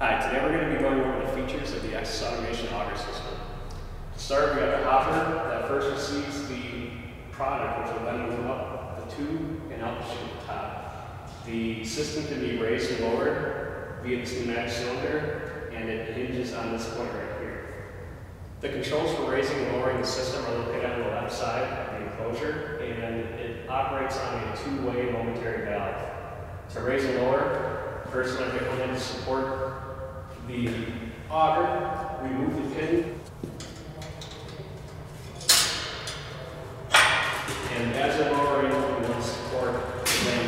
Hi, today we're going to be going over the features of the Axis Automation auger system. To start, we have the hopper that first receives the product, which will then move up the tube and out the the top. The system can be raised and lowered via this pneumatic cylinder, and it hinges on this point right here. The controls for raising and lowering the system are located on the left side of the enclosure, and it operates on a two-way momentary valve. To raise and lower, first I'm going to go in support the auger, remove the pin, and as I'm lowering, we want to support then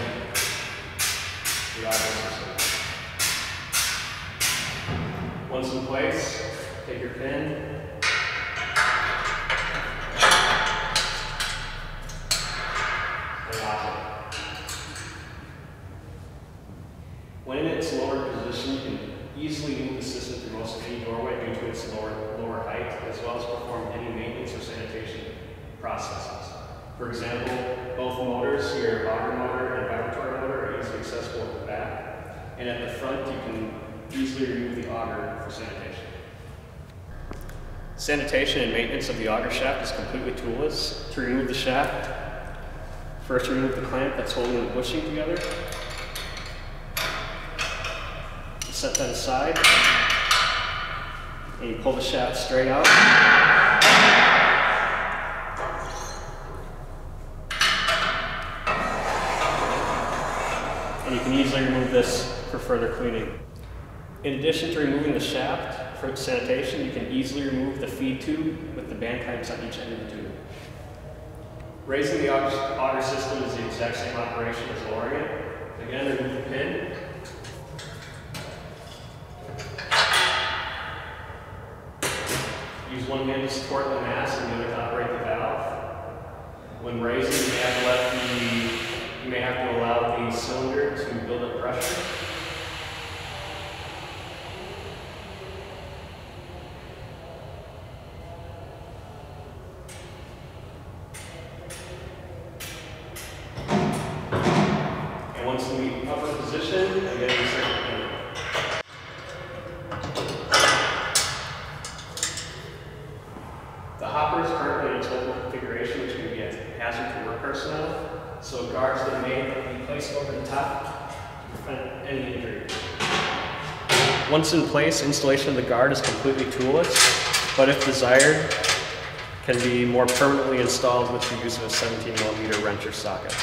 the auger system. Once in place, take your pin. When its lower position, you can easily move the system through most any doorway due to its lower, lower height, as well as perform any maintenance or sanitation processes. For example, both motors, your auger motor and vibratory motor, are easily accessible at the back. And at the front, you can easily remove the auger for sanitation. Sanitation and maintenance of the auger shaft is completely toolless. To remove the shaft, first remove the clamp that's holding the bushing together. Set that aside, and you pull the shaft straight out. And you can easily remove this for further cleaning. In addition to removing the shaft for sanitation, you can easily remove the feed tube with the band clamps on each end of the tube. Raising the auger, system is the exact same operation as lowering it. Again, remove the pin, Use one hand to support the mass and the other to operate the valve. When raising, you may have to the, you may have to allow the cylinder to build up pressure. The hopper is currently in open configuration, which can be a hazard to work personnel. So guards that may be placed over the top to prevent any injury. Once in place, installation of the guard is completely toolless, but if desired, can be more permanently installed with the use of a 17 millimeter wrench or socket.